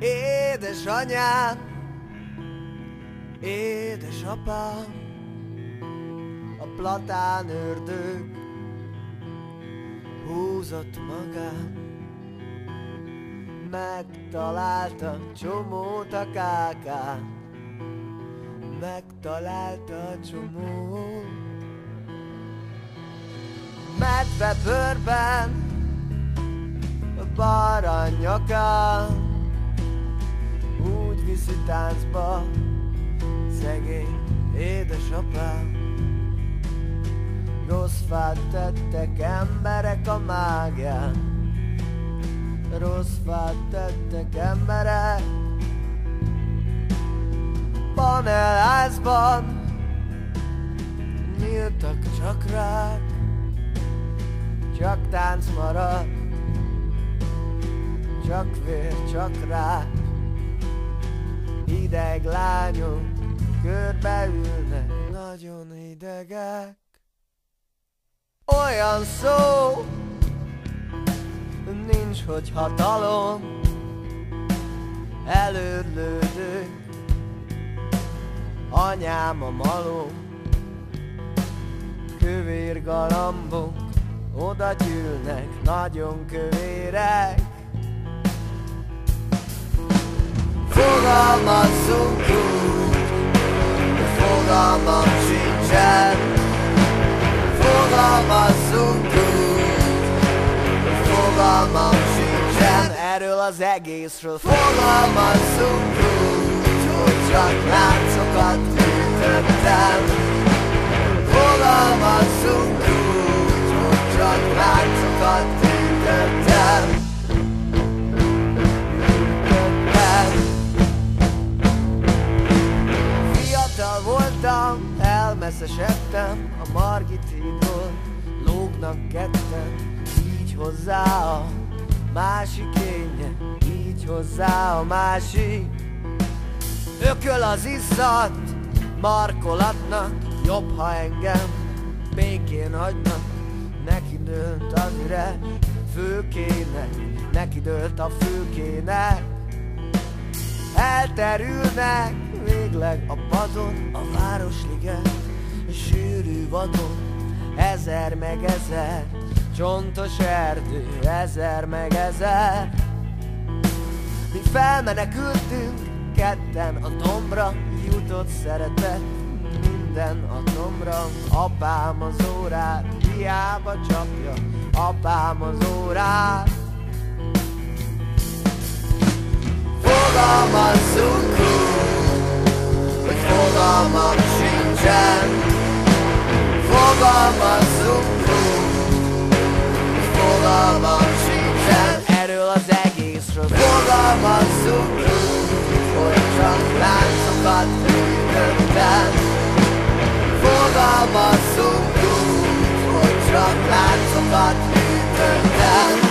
Édesanyám, édesapám, a platán ördög húzott magát, megtalálta csomót a kákát, megtalálta a csomót. Medve bőrben, balra nyakán, úgy viszi táncba szegény édesapám. Rossz fát tettek emberek a mágián, rossz fát tettek emberek. Panelházban nyíltak csak rák, csak tánc maradt, csak vér, csak rák. Hideg lányok körbeülnek, nagyon hidegek. Olyan szó nincs, hogy hatalom, előrlődő, anyám a malom, kövér galambok, oda gyűlnek, nagyon kövérek. Fogalmazzunk úgy, fogalmam sincsen, fogalmazzunk úgy, fogalmam sincsen, erről az egészről fogalmazzunk úgy, hogy csak látszokat ütöttem. Voltam, elmeszesedtem a Margit hídról Lógnak ketten, így hozzá a másik énje Így hozzá a másik. Ököl az izzat, markolatnak Jobb, ha engem békén hagynak. Neki dőlt az üres főkének Neki dőlt a főkének Elterülnek végleg a padon, a városliget, sűrű vadon, ezer meg ezer, csontos erdő, ezer meg ezer. Mi felmenekültünk ketten a dombra, jutott szeretet minden atomra. Apám az órát, hiába csapja, apám az órát. Fogalmazzunk Fogalmazzunk fogalmam sincsen. Erről az egészről fogalmazzunk hogy csak láncokat fűtöttem. Fogalmazzunk hogy csak láncokat fűtöttem.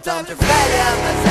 time to fight him.